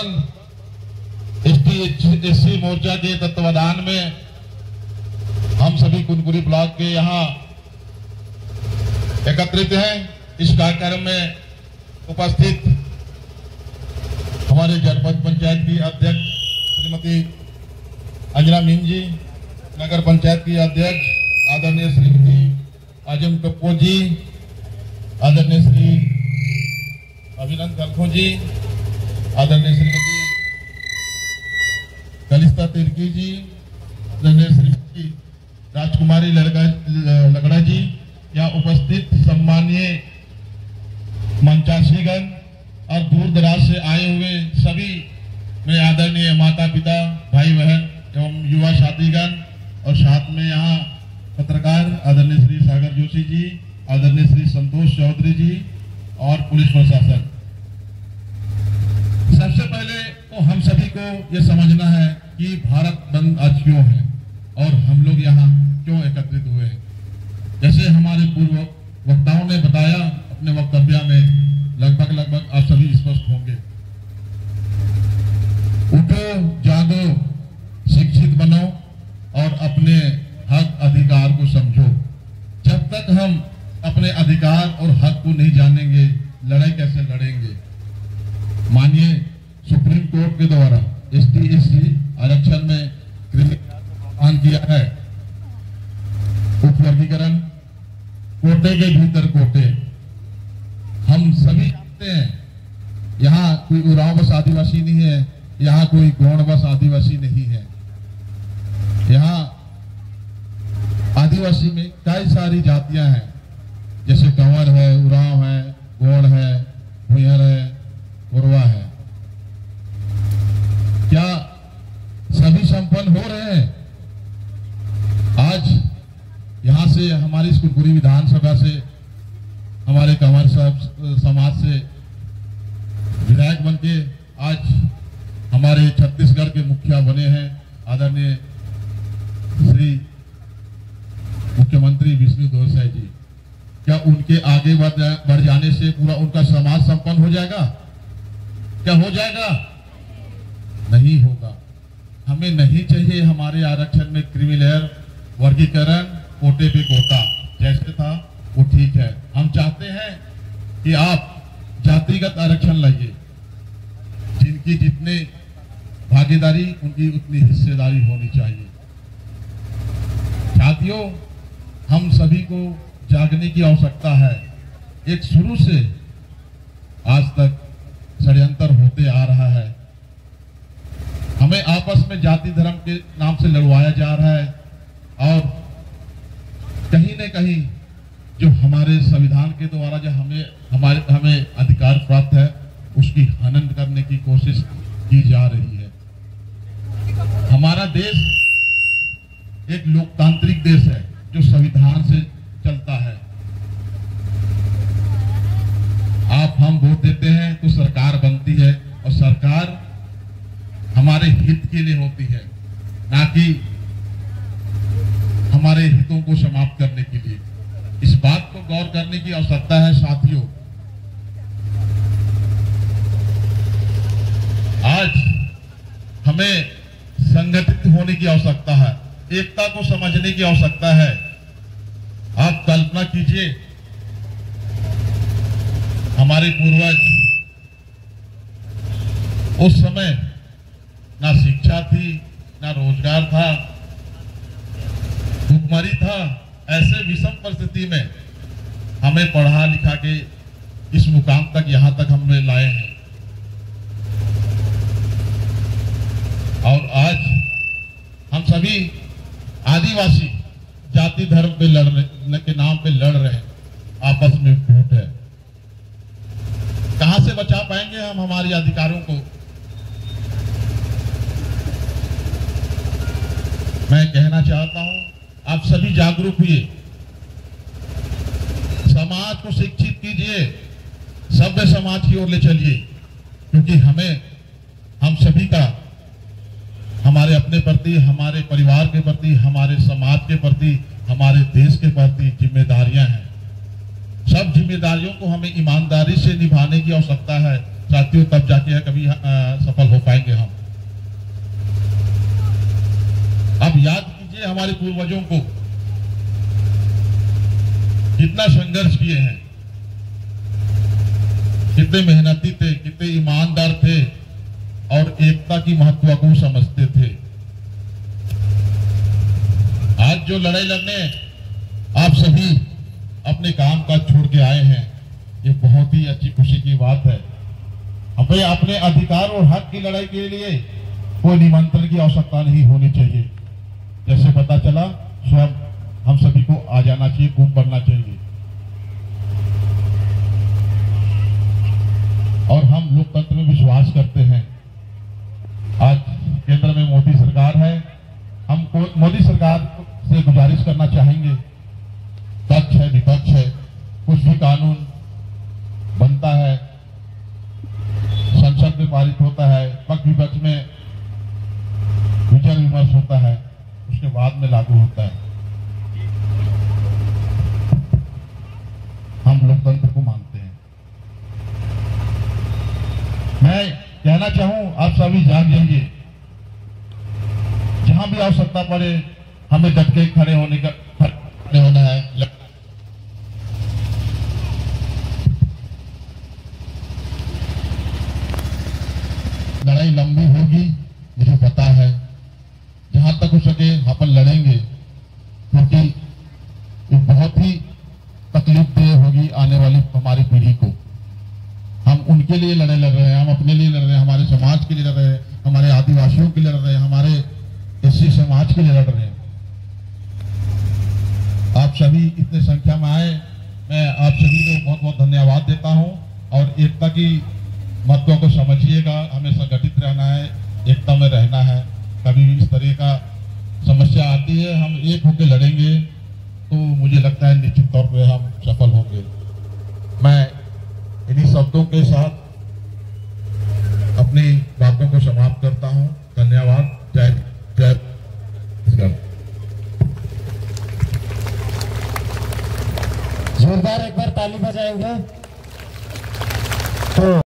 संघ S C मोर्चा के तत्वाधान में हम सभी कुनकुरी ब्लॉक के यहाँ एकत्रित हैं। इस कार्यक्रम में उपस्थित हमारे जनपद पंचायत की अध्यक्ष श्रीमती अंजना मीन जी, नगर पंचायत की अध्यक्ष आदरणीय श्रीमती आज़म कपूर जी, आदरणीय श्री अभिनंद गलखो जी आदरणीय श्रीमती कलिस्ता तिर्की जी, आदरणीय श्रीमती राजकुमारी लड़का लगड़ा जी, या उपस्थित सम्मानीय मंचासीगण और दूर दराज से आए हुए सभी मेरे आदरणीय माता पिता भाई बहन एवं युवा साथीगण और साथ में यहाँ पत्रकार आदरणीय श्री सागर जोशी जी, आदरणीय श्री संतोष चौधरी जी और पुलिस प्रशासन। सबसे पहले तो हम सभी को ये समझना है कि भारत बंद आज क्यों है? और हम लोग यहाँ क्यों एकत्रित हुए हैं? जैसे हमारे पूर्व वक्ताओं ने बताया, अपने वक्तव्य में लगभग लगभग आप सभी स्पष्ट होंगे। उठो, जागो, शिक्षित बनो और अपने हक अधिकार को समझो। जब तक हम अपने अधिकार और हक को नहीं जानेंगे, लड़ाई कैसे लड़ेंगे? मानिए सुप्रीम कोर्ट के द्वारा एस टी आरक्षण में क्रिमिनल किया है। उप वर्गीकरण कोटे के भीतर कोटे। हम सभी जानते हैं, यहाँ कोई उराव बस आदिवासी नहीं है, यहाँ कोई गौण बस आदिवासी नहीं है। यहाँ आदिवासी में कई सारी जातियाँ हैं, जैसे कंवर है, उराव है गौड़ है, भुयर है उर्वा है। क्या सभी संपन्न हो रहे हैं? आज यहाँ से, हमारी स्कूलपुरी विधानसभा से, हमारे कंवर साहब, समाज से, विधायक बन के आज हमारे छत्तीसगढ़ के मुखिया बने हैं, आदरणीय श्री मुख्यमंत्री विष्णु दोसाई जी। क्या उनके आगे बढ़ बढ़ जाने से पूरा उनका समाज संपन्न हो जाएगा? क्या हो जाएगा? नहीं होगा। हमें नहीं चाहिए हमारे आरक्षण में क्रिमिनल वर्गीकरण, कोटे पे कोटा। जैसे था, वो ठीक है। हम चाहते हैं कि आप जातिगत आरक्षण लाइए। जिनकी जितने भागीदारी, उनकी उतनी हिस्सेदारी होनी चाहिए। साथियों, हम सभी को जागने की आवश्यकता है। एक शुरू से आज तक षड्यंत्र होते आ रहा है हमें आपस में जाति धर्म के नाम से लड़वाया जा रहा है और कहीं न कहीं जो हमारे संविधान के द्वारा जो हमें, हमारे, हमें अधिकार प्राप्त है, उसकी हनन करने की कोशिश की जा रही है। हमारा देश एक लोकतांत्रिक देश है, जो संविधान से चलता है। आप हम वोट देते हैं तो सरकार बनती है और सरकार हमारे हित होती है, ना कि हमारे हितों को समाप्त करने के लिए। इस बात को गौर करने की आवश्यकता है, साथियों। आज हमें संगठित होने की आवश्यकता है, एकता को समझने की आवश्यकता है। आप कल्पना कीजिए, हमारे पूर्वज, उस समय ना शिक्षा थी, ना रोज़गार था, भूखमरी था, ऐसे विषम परिस्थिति में हमें पढ़ा लिखा के इस मुकाम तक, यहाँ तक हमने लाए हैं। और आज हम सभी आदिवासी जाति धर्म पे लड़ रहे के नाम पे लड़ रहे हैं, आपस में फूट है। कहाँ से बचा पाएँगे हम, हमारे अधिकारों को? मैं कहना चाहता हूँ आप सभी जागरूक हुए। समाज को शिक्षित कीजिए सभ्य समाज की ओर ले चलिए क्योंकि हमें हम सभी का हमारे अपने प्रति हमारे परिवार के प्रति हमारे समाज के प्रति हमारे देश के प्रति जिम्मेदारियाँ हैं। सब जिम्मेदारियों को हमें ईमानदारी से निभाने की आवश्यकता है। साथियों तब जाके कभी अ, सफल हो पाएँगे हम। अब याद कीजिए हमारे पूर्वजों को, कितना संघर्ष किए हैं। कितने मेहनती थे, कितने ईमानदार थे और एकता की महत्व को समझते थे। आज जो लड़ाई लड़ने आप सभी अपने काम काज छोड़ के आए हैं, ये बहुत ही अच्छी खुशी की बात है। हमें अपने अधिकार और हक की लड़ाई के लिए कोई निमंत्रण की आवश्यकता नहीं होनी चाहिए। पता चला स्वयं हम सभी को आ जाना चाहिए घूम पड़ना चाहिए। और हम लोकतंत्र में विश्वास करते हैं। आज केंद्र में मोदी सरकार है। हम मोदी सरकार से गुजारिश करना चाहेंगे। पक्ष है, विपक्ष है। कुछ भी कानून बनता है, संसद में पारित होता है, पक्ष विपक्ष में विचार विमर्श होता है। उसके बाद में लागू होता है। हम लोकतंत्र को मानते हैं। मैं कहना चाहूँ, आप सभी जान जाएँगे, जहाँ भी आवश्यकता पड़े, हमें डट के खड़े होने का खड़े होना है लड़ाई लंबी होगी मुझे पता है जहाँ तक हो सके अपन लड़ेंगे, क्योंकि ये बहुत ही तकलीफ़ देह होगी आने वाली हमारी पीढ़ी को। हम उनके लिए लड़े लड़ रहे हैं, हम अपने लिए लड़ रहे हैं, हमारे समाज के लिए लड़ रहे हैं, हमारे आदिवासियों के लिए लड़ रहे हैं, हमारे एससी समाज के लिए लड़ रहे हैं। आप सभी इतने संख्या में आए, मैं आप सभी को बहुत बहुत धन्यवाद देता हूँ, और एकता की महत्व को समझिएगा, हमें संगठित रहना है, एकता में रहना है, कभी भी इस तरह का समस्या आती है, हम एक होकर लड़ेंगे तो मुझे लगता है निश्चित तौर पे हम सफल होंगे। मैं इन्हीं शब्दों के साथ अपनी बातों को समाप्त करता हूँ। धन्यवाद। जय जय जोरदार एक बार ताली बजाएँगे।